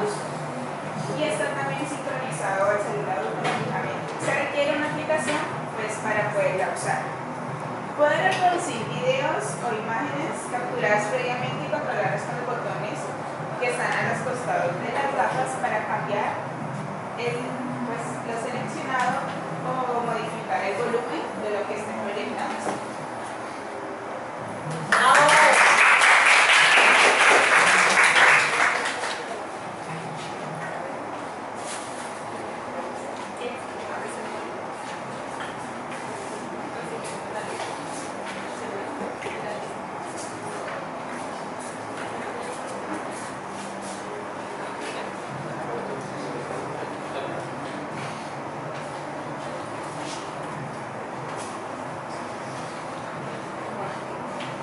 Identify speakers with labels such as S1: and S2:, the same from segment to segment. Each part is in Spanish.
S1: gusto. Y está también sincronizado al celular automáticamente. Se requiere una aplicación pues, para poderla usar. Puede reproducir videos o imágenes capturadas previamente y controladas con los botones que están a los costados de las gafas para cambiar el, pues, lo seleccionado o modificar el volumen de lo que estén proyectando.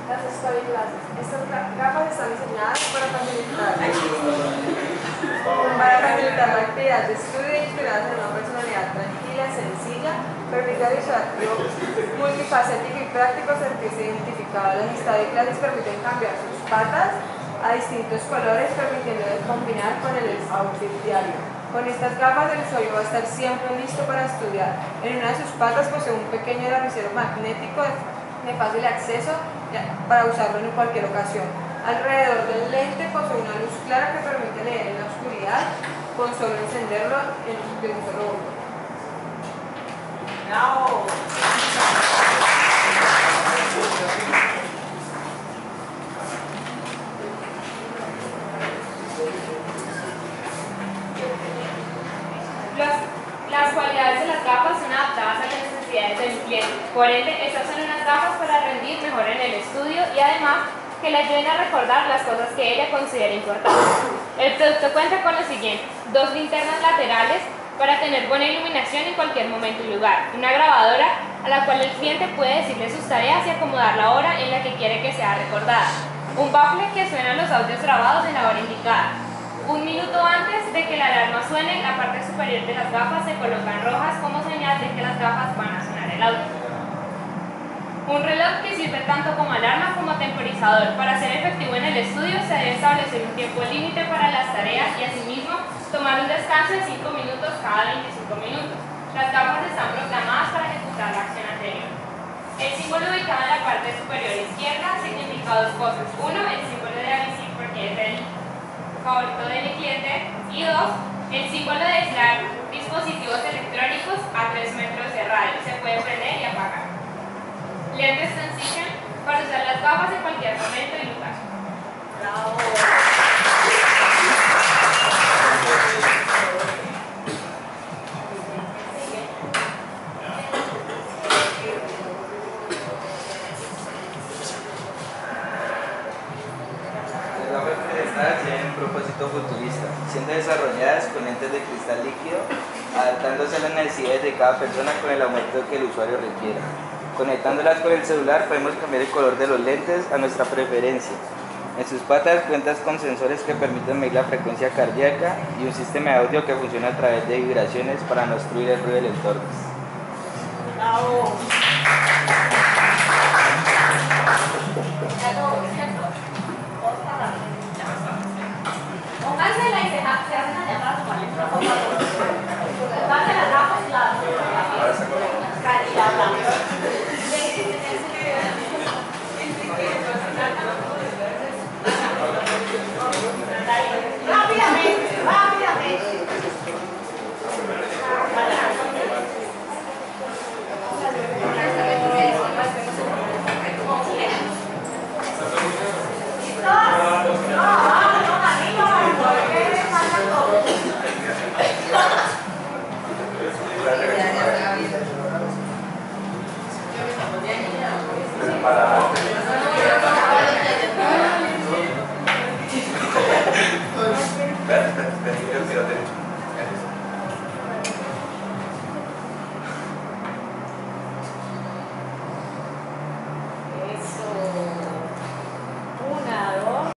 S2: Las Glasses. Estas gafas están diseñadas para facilitar, para facilitar la actividad de estudio inspiradas en una personalidad tranquila, sencilla, permite al usuario multifacético y práctico sentirse identificado. Las Study Glasses permiten cambiar sus patas a distintos colores, permitiendo combinar con el outfit diario. Con estas gafas el usuario va a estar siempre listo para estudiar. En una de sus patas posee un pequeño lapicero magnético de fácil acceso para usarlo en cualquier ocasión. Alrededor del lente posee una luz clara que permite leer en la oscuridad con solo encenderlo en un solo botón.
S3: las cualidades de las gafas son adaptadas a las necesidades del cliente. Por ende, estas son unas gafas para rendir mejor en el estudio y además que le ayuden a recordar las cosas que ella considera importantes. El producto cuenta con lo siguiente, dos linternas laterales para tener buena iluminación en cualquier momento y lugar, una grabadora a la cual el cliente puede decirle sus tareas y acomodar la hora en la que quiere que sea recordada, un baffle que suena los audios grabados en la hora indicada, un minuto antes de que la alarma suene, la parte superior de las gafas se colocan rojas como señal de que las gafas van a Un reloj que sirve tanto como alarma como temporizador. Para ser efectivo en el estudio se debe establecer un tiempo límite para las tareas y asimismo tomar un descanso de 5 minutos cada 25 minutos. Las gafas están programadas para ejecutar la acción anterior. El símbolo ubicado en la parte superior izquierda significa dos cosas. Uno, el símbolo de la bici porque es el favorito del cliente y dos, el símbolo de aislar dispositivos electrónicos a 3 metros de radio. Se puede prender y apagar. Lentes Transition
S4: tienen un propósito futurista, siendo desarrolladas con lentes de cristal líquido, adaptándose a las necesidades de cada persona con el aumento que el usuario requiera. Conectándolas con el celular podemos cambiar el color de los lentes a nuestra preferencia. En sus patas cuentas con sensores que permiten medir la frecuencia cardíaca y un sistema de audio que funciona a través de vibraciones para no obstruir el ruido del entorno.